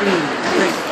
嗯对。